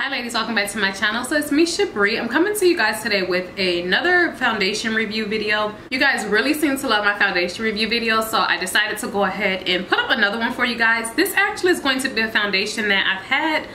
Hi ladies, welcome back to my channel. So it's me, Shabree. I'm coming to you guys today with another foundation review video. You guys really seem to love my foundation review videos, so I decided to go ahead and put up another one for you guys. This actually is going to be a foundation that I've had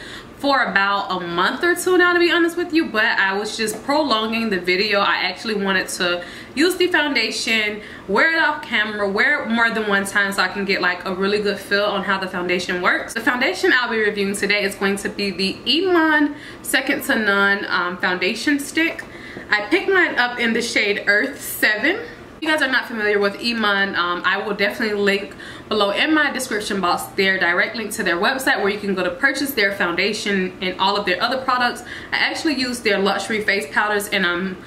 for about a month or two now to be honest with you but I was just prolonging the video. I actually wanted to use the foundation wear it off camera wear it more than one time so I can get like a really good feel on how the foundation works. The foundation I'll be reviewing today is going to be the Iman second to none um, foundation stick. I picked mine up in the shade earth 7 you guys are not familiar with Iman, um, I will definitely link below in my description box their direct link to their website where you can go to purchase their foundation and all of their other products. I actually use their luxury face powders and I'm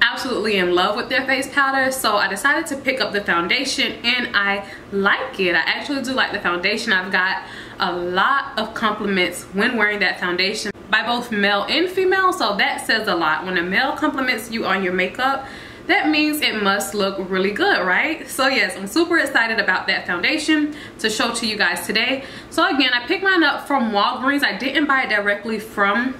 absolutely in love with their face powder so I decided to pick up the foundation and I like it. I actually do like the foundation. I've got a lot of compliments when wearing that foundation by both male and female so that says a lot. When a male compliments you on your makeup that means it must look really good, right? So yes, I'm super excited about that foundation to show to you guys today. So again, I picked mine up from Walgreens. I didn't buy it directly from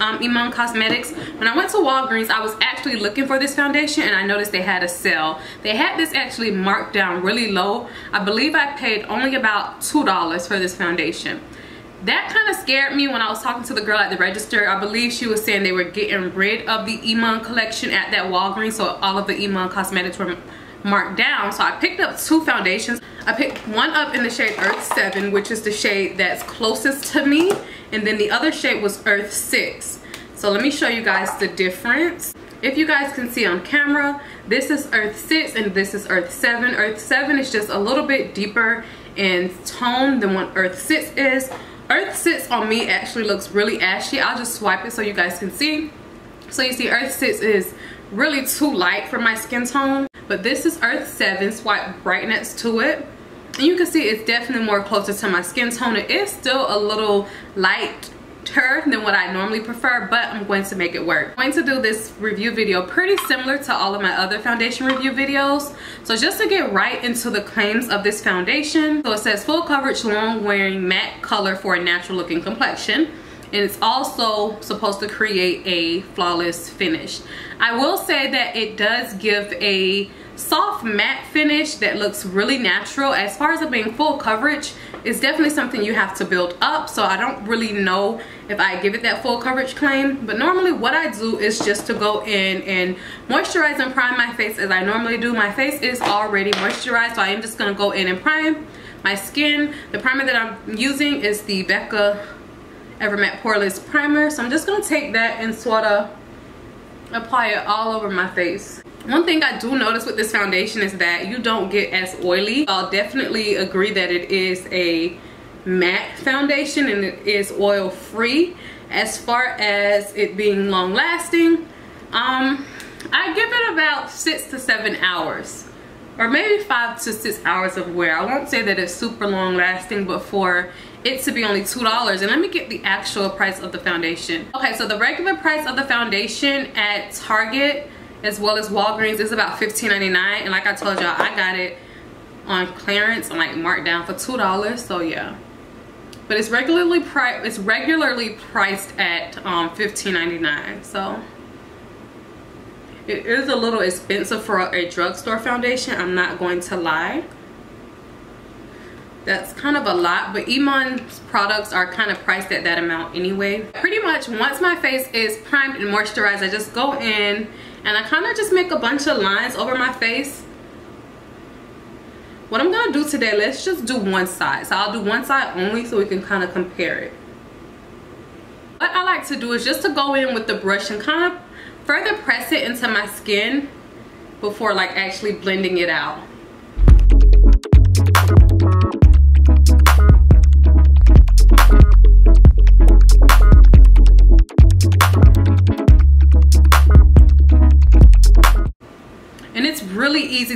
um, Iman Cosmetics. When I went to Walgreens, I was actually looking for this foundation and I noticed they had a sale. They had this actually marked down really low. I believe I paid only about $2 for this foundation that kind of scared me when I was talking to the girl at the register. I believe she was saying they were getting rid of the Iman collection at that Walgreens. So all of the Iman cosmetics were marked down. So I picked up two foundations. I picked one up in the shade Earth 7, which is the shade that's closest to me. And then the other shade was Earth 6. So let me show you guys the difference. If you guys can see on camera, this is Earth 6 and this is Earth 7. Earth 7 is just a little bit deeper in tone than what Earth 6 is. Earth 6 on me actually looks really ashy. I'll just swipe it so you guys can see. So you see Earth 6 is really too light for my skin tone. But this is Earth 7, swipe right next to it. And you can see it's definitely more closer to my skin tone. It is still a little light than what I normally prefer, but I'm going to make it work. I'm going to do this review video pretty similar to all of my other foundation review videos. So just to get right into the claims of this foundation, so it says full coverage, long wearing matte color for a natural looking complexion and it's also supposed to create a flawless finish. I will say that it does give a soft matte finish that looks really natural. As far as it being full coverage, it's definitely something you have to build up. So I don't really know if I give it that full coverage claim. But normally what I do is just to go in and moisturize and prime my face as I normally do. My face is already moisturized, so I am just gonna go in and prime my skin. The primer that I'm using is the Becca Evermatte Poreless Primer. So I'm just gonna take that and sort of apply it all over my face. One thing I do notice with this foundation is that you don't get as oily. I'll definitely agree that it is a matte foundation and it is oil free. As far as it being long lasting, um, I give it about six to seven hours or maybe five to six hours of wear. I won't say that it's super long lasting, but for it to be only two dollars and let me get the actual price of the foundation okay so the regular price of the foundation at target as well as Walgreens. It's about $15.99 and like I told y'all I got it on clearance and like marked down for two dollars so yeah. But it's regularly priced it's regularly priced at um $15.99 so. It is a little expensive for a drugstore foundation I'm not going to lie. That's kind of a lot but Iman's products are kind of priced at that amount anyway. Pretty much once my face is primed and moisturized I just go in and I kind of just make a bunch of lines over my face. What I'm gonna do today let's just do one side. So I'll do one side only so we can kind of compare it. What I like to do is just to go in with the brush and kind of further press it into my skin before like actually blending it out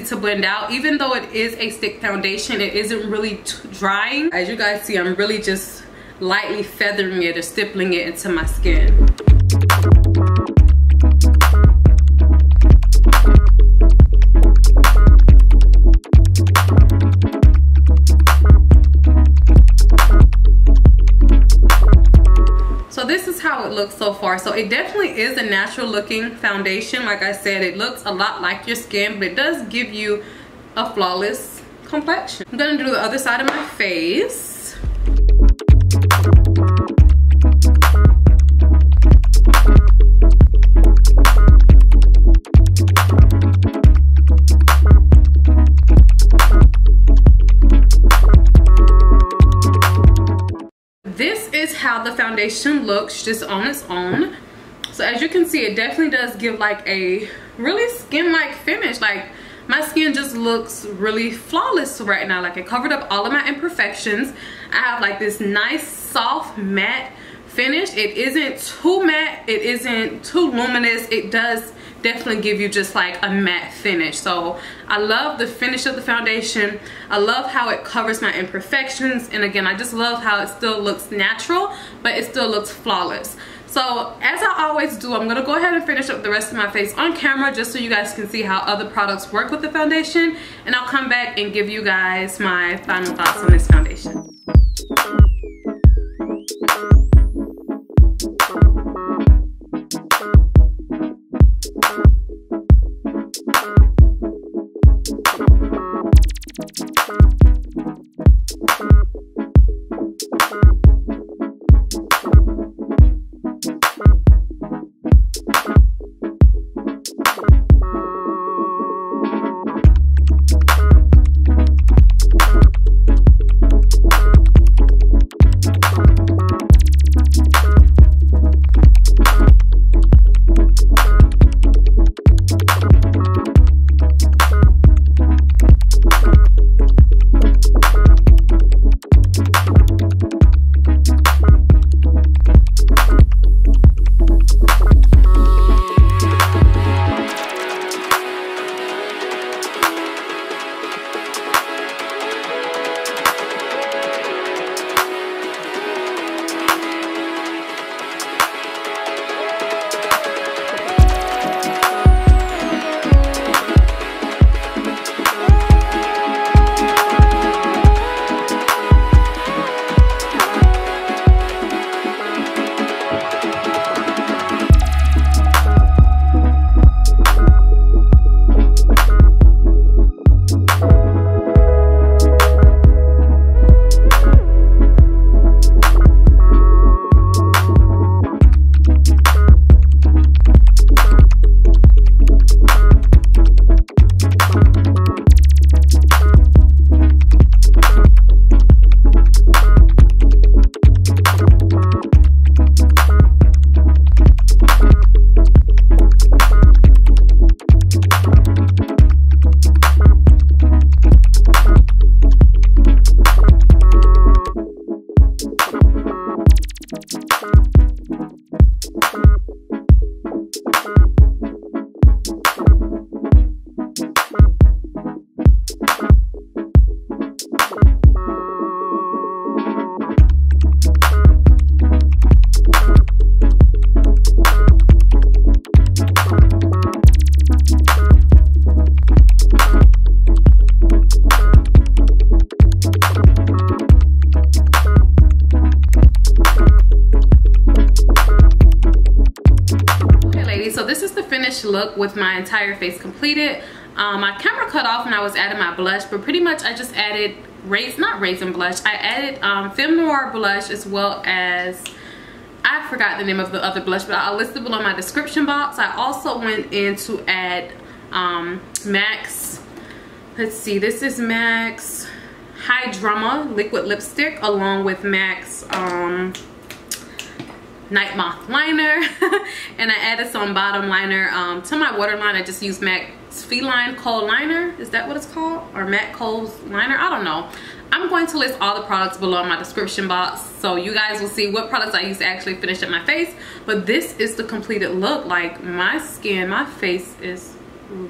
to blend out. Even though it is a stick foundation it isn't really drying. As you guys see I'm really just lightly feathering it or stippling it into my skin. So this is is how it looks so far. So it definitely is a natural looking foundation. Like i said it looks a lot like your skin but it does give you a flawless complexion. I'm gonna do the other side of my face. This is how the foundation looks just on its own so as you can see it definitely does give like a really skin-like finish. Like my skin just looks really flawless right now. Like it covered up all of my imperfections. I have like this nice soft matte finish. It isn't too matte. It isn't too luminous. It does definitely give you just like a matte finish. So I love the finish of the foundation. I love how it covers my imperfections. And again I just love how it still looks natural but it still looks flawless so as I always do, I'm gonna go ahead and finish up the rest of my face on camera just so you guys can see how other products work with the foundation. And I'll come back and give you guys my final thoughts on this foundation. Look with my entire face completed. Um, my camera cut off when I was adding my blush, but pretty much I just added raise not raisin blush. I added um, Noir blush as well as I forgot the name of the other blush, but I'll list it below my description box. I also went in to add um, MAC's. Let's see, this is MAC's High liquid lipstick along with MAC's um, Nightmoth liner. and I added some bottom liner um, to my waterline. I just used MAC Feline Kohl Liner. Is that what it's called? Or MAC Kohl's Liner? I don't know. I'm going to list all the products below in my description box so you guys will see what products I use to actually finish up my face. But this is the completed look. Like my skin, my face is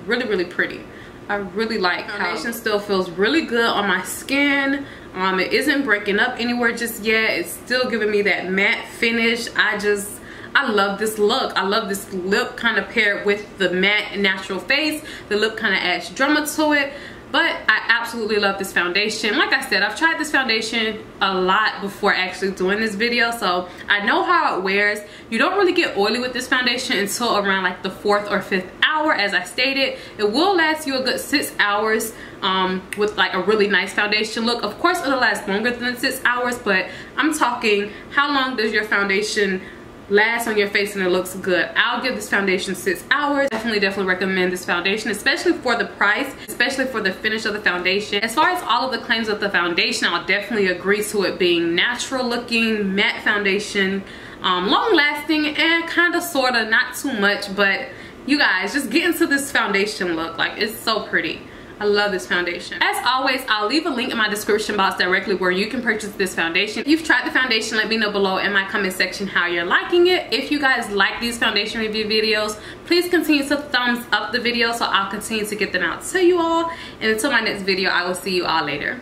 really, really pretty. I really like foundation still feels really good on my skin um it isn't breaking up anywhere just yet it's still giving me that matte finish i just I love this look. I love this lip kind of paired with the matte natural face. The lip kind of adds drama to it. but I absolutely love this foundation. Like I said, I've tried this foundation a lot before actually doing this video, so I know how it wears. You don't really get oily with this foundation until around like the fourth or fifth hour, as I stated. It will last you a good six hours um, with like a really nice foundation look. Of course, it'll last longer than six hours, but I'm talking how long does your foundation last on your face and it looks good. I'll give this foundation six hours. Definitely, definitely recommend this foundation, especially for the price, especially for the finish of the foundation. As far as all of the claims of the foundation, I'll definitely agree to it being natural looking, matte foundation, um, long lasting, and kind of sort of not too much, but you guys, just get into this foundation look. Like, it's so pretty. I love this foundation. As always, I'll leave a link in my description box directly where you can purchase this foundation. If you've tried the foundation, let me know below in my comment section how you're liking it. If you guys like these foundation review videos, please continue to thumbs up the video so I'll continue to get them out to you all. And until my next video, I will see you all later.